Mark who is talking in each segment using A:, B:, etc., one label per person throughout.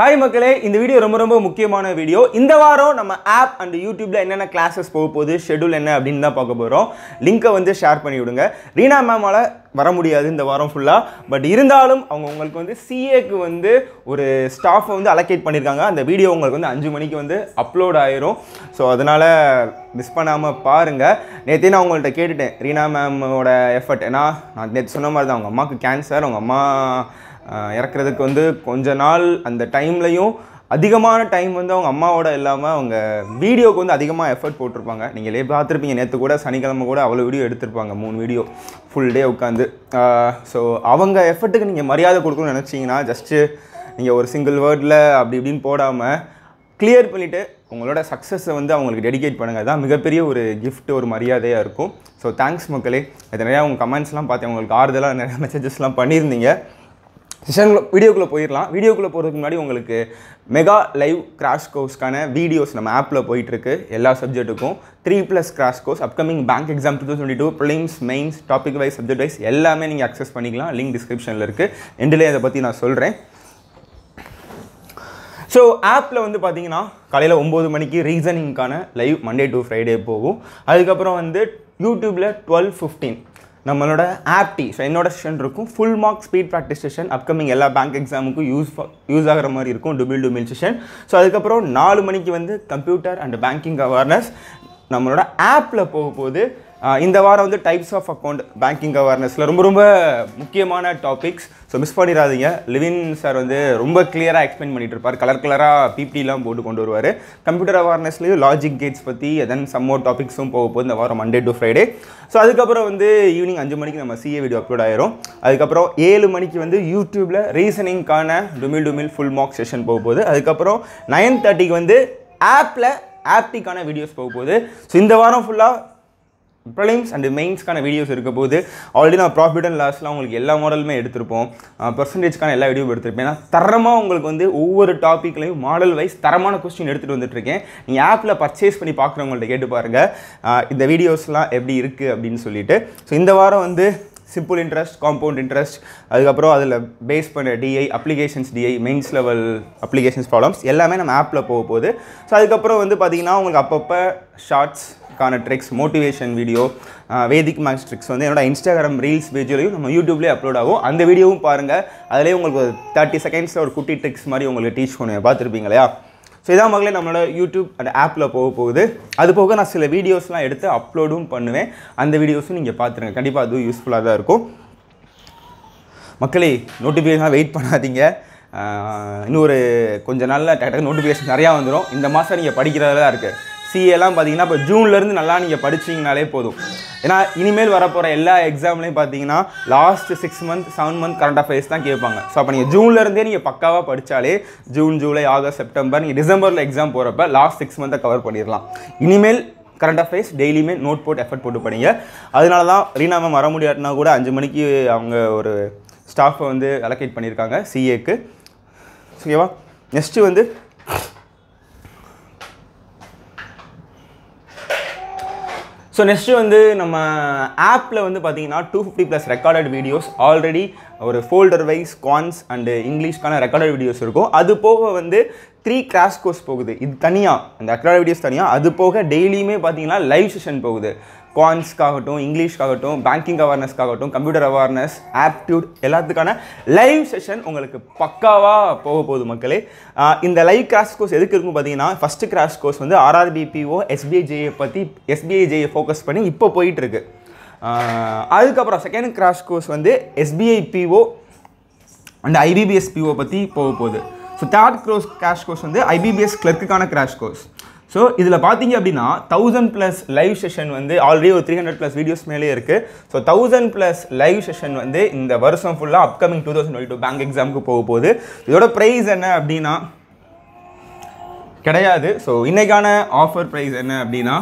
A: Hi மக்களே இந்த video ரொம்ப ரொம்ப முக்கியமான வீடியோ இந்த வாரம் நம்ம ஆப் அண்ட் யூடியூப்ல என்னென்ன கிளாஸஸ் போக போகுது ஷெட்யூல் என்ன அப்படின்னு தான் பார்க்க போகிறோம் லிங்கை வந்து ஷேர் பண்ணி விடுங்க ரீனா மேமால் வர முடியாது இந்த வாரம் ஃபுல்லாக பட் இருந்தாலும் அவங்க உங்களுக்கு வந்து சிஏக்கு வந்து ஒரு ஸ்டாஃபை வந்து அலோகேட் பண்ணியிருக்காங்க. அந்த வீடியோ உங்களுக்கு வந்து அஞ்சு மணிக்கு வந்து அப்லோட் ஆயிரும். ஸோ அதனால் மிஸ் பண்ணாமல் பாருங்கள் நேற்றே நான் அவங்கள்ட்ட கேட்டுட்டேன். ரீனா மேமோட எஃபர்ட் ஏன்னா நான் நேற்று சொன்ன மாதிரி தான் அவங்க அம்மாவுக்கு கேன்சர் அவங்க அம்மா இறக்குறதுக்கு வந்து கொஞ்ச நாள் அந்த டைம்லையும் அதிகமான டைம் வந்து அவங்க அம்மாவோட இல்லாமல் அவங்க வீடியோவுக்கு வந்து அதிகமாக எஃபர்ட் போட்டிருப்பாங்க. நீங்களே பார்த்துருப்பீங்க. நேற்று கூட சனிக்கிழமை கூட அவ்வளோ வீடியோ எடுத்திருப்பாங்க. மூணு வீடியோ ஃபுல் டே உட்காந்து ஸோ அவங்க எஃபர்ட்டுக்கு நீங்கள் மரியாதை கொடுக்கணும்னு நினச்சிங்கன்னா ஜஸ்ட்டு நீங்கள் ஒரு சிங்கிள் வேர்டில் அப்படி இப்படின்னு போடாமல் கிளியர் பண்ணிவிட்டு உங்களோட சக்ஸஸை வந்து அவங்களுக்கு டெடிகேட் பண்ணுங்கள் தான் மிகப்பெரிய ஒரு கிஃப்ட் ஒரு மரியாதையாக இருக்கும். ஸோ தேங்க்ஸ் மக்களே. இது நிறையா உங்கள் கமெண்ட்ஸ்லாம் பார்த்தேன் உங்களுக்கு ஆறுதலாக நிறையா மெசேஜஸ்லாம் பண்ணியிருந்தீங்க. செஷன் வீடியோக்குள்ளே போயிடலாம் வீடியோக்குள்ளே போகிறதுக்கு முன்னாடி உங்களுக்கு மெகா லைவ் கிராஷ் கோர்ஸ்க்கான வீடியோஸ் நம்ம ஆப்பில் போயிட்டுருக்கு. எல்லா சப்ஜெக்ட்டுக்கும் three plus crash course upcoming bank exam two thousand twenty two prelims mains topic wise subject wise எல்லாமே நீங்கள் அக்சஸ் பண்ணிக்கலாம். லிங்க் டிஸ்கிரிப்ஷனில் இருக்குது எண்டிலே அதை பற்றி நான் சொல்கிறேன் ஸோ ஆப்பில் வந்து பார்த்தீங்கன்னா காலையில் ஒம்பது மணிக்கு ரீசனிங்க்கான லைவ் மண்டே டு ஃப்ரைடே போகும். அதுக்கப்புறம் வந்து யூடியூப்பில் டுவெல் ஃபிஃப்டீன் நம்மளோட ஆப்டி ஸோ என்னோட செஷன் இருக்கும். Full mark speed practice session upcoming எல்லா பேங்க் எக்ஸாமுக்கும் யூஸ் யூஸ் ஆகிற மாதிரி இருக்கும் டுபிள் டுபிள் செஷன் ஸோ அதுக்கப்புறம் நாலு மணிக்கு வந்து கம்ப்யூட்டர் அண்ட் பேங்கிங் அவேர்னஸ் நம்மளோட ஆப்பில் போகும்போது இந்த வாரம் வந்து டைப்ஸ் ஆஃப் அக்கௌண்ட் பேங்கிங் அவேர்னஸில் ரொம்ப ரொம்ப முக்கியமான டாபிக்ஸ் ஸோ மிஸ் பண்ணிடாதீங்க. லிவின் சார் வந்து ரொம்ப கிளியராக எக்ஸ்பிளைன் பண்ணிட்டு இருப்பார் கலர் கலராக பிபிலாம் போட்டு கொண்டு வருவார். கம்ப்யூட்டர் அவேர்னஸ்லேயும் லாஜிக் கேட்ஸ் பற்றி தென் சம் மோர் டாபிக்ஸும் போக போகுது இந்த வாரம் மண்டே டு ஃப்ரைடே ஸோ அதுக்கப்புறம் வந்து ஈவினிங் அஞ்சு மணிக்கு நம்ம சிஏ வீடியோ அப்லோட் ஆயிரும். அதுக்கப்புறம் ஏழு மணிக்கு வந்து யூடியூப்பில் ரீசனிங்க்கான டுமில் டுமில் ஃபுல் மார்க் செஷன் போக போகுது. அதுக்கப்புறம் நைன் தேர்ட்டிக்கு வந்து ஆப்பில் ஆப்டிக்கான வீடியோஸ் போக போகுது. ஸோ இந்த வாரம் ஃபுல்லாக ப்ரிலிம்ஸ் அண்ட் மெயின்ஸ்க்கான வீடியோஸ் இருக்க போது ஆல்ரெடி நான் ப்ராஃபிட் அண்ட் லாஸ்லாம் உங்களுக்கு எல்லா மாடலுமே எடுத்திருப்போம். பர்சன்டேஜ்க்கான எல்லா வீடியோவும் எடுத்திருப்பேன். ஏன்னா தரமாக உங்களுக்கு வந்து ஒவ்வொரு டாப்பிக்லையும் மாடல் வைஸ் தரமான கொஸ்டின் எடுத்துகிட்டு வந்துட்டுருக்கேன். நீங்கள் ஆப்பில் பர்ச்சேஸ் பண்ணி பார்க்குறவங்கள்ட்ட கேட்டு பாருங்கள் இந்த வீடியோஸ்லாம் எப்படி இருக்குது அப்படின்னு சொல்லிட்டு. ஸோ இந்த வாரம் வந்து சிம்பிள் இன்ட்ரெஸ்ட் காம்பவுண்ட் இன்ட்ரெஸ்ட் அதுக்கப்புறம் அதில் பேஸ் பண்ண DI applications DI mains level applications problems எல்லாமே நம்ம ஆப்பில் போக போகுது. ஸோ அதுக்கப்புறம் வந்து பார்த்திங்கன்னா உங்களுக்கு அப்பப்போ ஷார்ட்ஸ்க்கான tricks motivation video Vedic maths tricks வந்து என்னோட இன்ஸ்டாகிராம் ரீல்ஸ் வீடியோலையும் நம்ம யூடியூப்லேயே அப்லோட் ஆகும். அந்த வீடியோவும் பாருங்கள் அதிலே உங்களுக்கு ஒரு தேர்ட்டி செகண்ட்ஸில் ஒரு குட்டி ட்ரிக்ஸ் மாதிரி உங்களுக்கு டீச் பண்ணுவேன். பார்த்துருப்பீங்க இல்லையா? ஸோ இதான் மகளே நம்மளோட யூடியூப் அண்ட் ஆப்பில் போக போகுது. அது போக நான் சில வீடியோஸ்லாம் எடுத்து அப்லோடும் பண்ணுவேன். அந்த வீடியோஸும் நீங்கள் பார்த்துருங்க கண்டிப்பாக அதுவும் யூஸ்ஃபுல்லாக தான் இருக்கும். மக்களே நோட்டிஃபிகேஷன் வெயிட் பண்ணாதீங்க. இன்னொரு இன்னும் ஒரு கொஞ்ச நாளில் டக்கு நோட்டிஃபிகேஷன் நிறையா வந்துடும் இந்த மாதம் நீங்கள் படிக்கிறதா இருக்குது சிஏலாம் பார்த்தீங்கன்னா இப்போ ஜூன்லேருந்து நல்லா நீங்கள் படிச்சிங்கனாலே போதும். ஏன்னா இனிமேல் வரப்போகிற எல்லா எக்ஸாம்லேயும் பார்த்தீங்கன்னா last six month seven month current affairs தான் கேட்பாங்க. ஸோ அப்போ நீங்கள் ஜூன்லேருந்தே நீங்கள் பக்காவாக படித்தாலே ஜூன் ஜூலை ஆகஸ்ட் செப்டம்பர் நீங்கள் டிசம்பரில் எக்ஸாம் போகிறப்ப லாஸ்ட் சிக்ஸ் மந்த்தை கவர் பண்ணிடலாம். இனிமேல் கரண்ட் அஃபேர்ஸ் டெய்லியுமே நோட் போட்டு எஃபர்ட் போட்டு படிங்க. அதனால தான் ரீனா மேம் வர முடியாட்டினா கூட அஞ்சு மணிக்கு அவங்க ஒரு ஸ்டாஃபை வந்து அலோகேட் பண்ணியிருக்காங்க சிஏக்கு ஓகேவா நெக்ஸ்ட்டு வந்து ஸோ நெக்ஸ்ட்டு வந்து நம்ம ஆப்பில் வந்து பார்த்தீங்கன்னா two fifty plus recorded videos already ஒரு ஃபோல்டர் வைஸ் குவான்ஸ் அண்டு இங்கிலீஷ்க்கான ரெக்கார்டட் வீடியோஸ் இருக்கும். அது போக வந்து த்ரீ கிராஷ் கோர்ஸ் போகுது. இது தனியாக அந்த ரெக்கார்டட் வீடியோஸ் தனியாக அது போக டெய்லியுமே பார்த்தீங்கன்னா லைவ் செஷன் போகுது. குவான்ஸ்க்காகட்டும் இங்கிலீஷ்க்காகட்டும் பேங்கிங் அவேர்னஸ்க்காகட்டும் கம்ப்யூட்டர் அவேர்னஸ் ஆப்டியூட் எல்லாத்துக்கான லைவ் செஷன் உங்களுக்கு பக்காவாக போக போகுது மக்களே. இந்த லைவ் கிராஷ் கோர்ஸ் எதுக்கு இருக்கும் பார்த்தீங்கன்னா ஃபஸ்ட்டு கிராஷ் கோர்ஸ் வந்து ஆர்ஆர்பிபிஓ எஸ்பிஐஜேயை பற்றி எஸ்பிஐஜேயை ஃபோக்கஸ் பண்ணி இப்போ போயிட்டுருக்கு. அதுக்கப்புறம் செகண்ட் கிராஷ் கோர்ஸ் வந்து SBI PO and IBPS PO பற்றி போக போகுது. So third cross crash course வந்து ஐபிபிஎஸ் கிளர்க்குக்கான கிராஷ் கோர்ஸ் ஸோ இதில் பார்த்தீங்க அப்படின்னா தௌசண்ட் ப்ளஸ் லைவ் செஷன் வந்து ஆல்ரெடி ஒரு த்ரீ ஹண்ட்ரட் ப்ளஸ் வீடியோஸ் மேலே இருக்குது so thousand plus live session வந்து இந்த வருஷம் ஃபுல்லாக upcoming two thousand twenty two bank எக்ஸாமுக்கு போக போகுது. இதோட ப்ரைஸ் என்ன அப்படின்னா கிடையாது. ஸோ இன்றைக்கான ஆஃபர் ப்ரைஸ் என்ன அப்படின்னா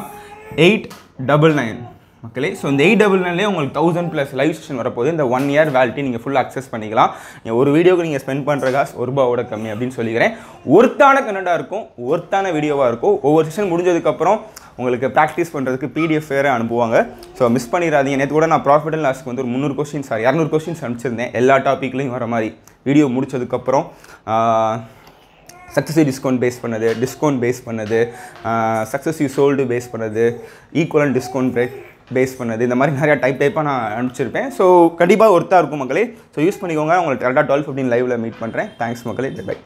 A: எயிட் டபுள் நைன் மக்களே ஸோ இந்த எயிட் டபுள் நைன்லேயே உங்களுக்கு தௌசண்ட் ப்ளஸ் லைவ் செஷன் வரப்போது இந்த ஒன் இயர் வேலிட்டி நீங்கள் ஃபுல்லாக அக்சஸ் பண்ணிக்கலாம். நீங்கள் ஒரு வீடியோக்கு நீங்கள் ஸ்பெண்ட் பண்ணுற காசு ஒரு ரூபாவோட கம்மி அப்படின்னு சொல்லிக்கிறேன். ஒர்த்தான கன்னடாக இருக்கும் ஒர்த்தான வீடியோவாக இருக்கும். ஒவ்வொரு செஷன் முடிஞ்சதுக்கப்புறம் உங்களுக்கு ப்ராக்டிஸ் பண்ணுறதுக்கு பிடிஎஃப் வேறு அனுப்புவாங்க. ஸோ மிஸ் பண்ணிடாதீங்க. நேற்று கூட நான் ப்ராஃபிட் அண்ட் லாஸ்க்கு வந்து ஒரு முந்நூறு கொஸ்டின்ஸ் சார் இரநூறு கொஸ்டின்ஸ் அனுப்பிச்சிருந்தேன். எல்லா டாப்பிக்லையும் வர மாதிரி. வீடியோ முடிச்சதுக்கப்புறம் சக்ஸஸிவ் டிஸ்கவுண்ட் பேஸ் பண்ணது டிஸ்கவுண்ட் பேஸ் பண்ணது சக்ஸஸிவ் சோல்டு பேஸ் பண்ணது ஈக்குவலன் டிஸ்கவுண்ட் பிரேக் பேஸ் பண்ணது. இந்த மாதிரி நிறையா டைப் டைப்பாக நான் அனுப்பிச்சிருப்பேன். ஸோ கண்டிப்பாக ஒர்த்தாக இருக்கும் மக்களே. ஸோ யூஸ் பண்ணிக்கோங்க. உங்களுக்கு கரெக்டாக டுவெல் ஃபிஃப்டின் லைவில் மீட் பண்ணுறேன் தேங்க்ஸ் மக்களே. பை